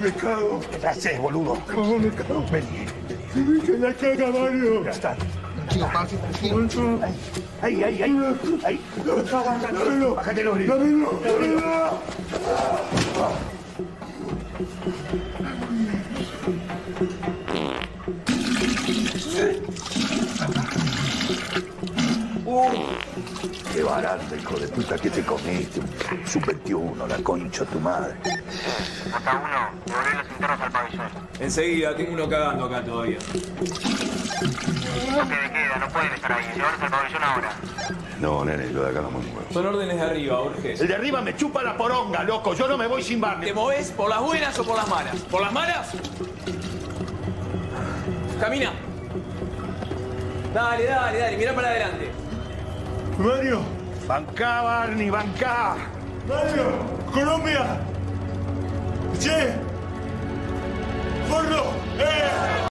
Me cago. ¿Qué haces, boludo? ¿Cómo me cago? Vení. Que la caga, Mario. Ya está. Tranquilo, Pancho, tranquilo. Ahí, ahí, ahí. Ahí. Dámelo. Bájate los brillos. Dámelo. Dámelo. Qué barato, hijo de puta, que te comiste. Un sub-21, la concha tu madre. Hasta uno, devolver los internos al pabellón. Enseguida, tengo uno cagando acá todavía. Toque de queda, no pueden estar ahí. Llevarlos al pabellón ahora. No, nene, yo de acá no me muevo. Son órdenes de arriba, Borges. El de arriba me chupa la poronga, loco. Yo no me voy sin ¿Te Barney. moves por las buenas o por las malas? ¿Por las malas? Camina. Dale, dale, dale, mira para adelante. Mario. Bancá, Barney, bancá. Mario. Colombia. Yeah.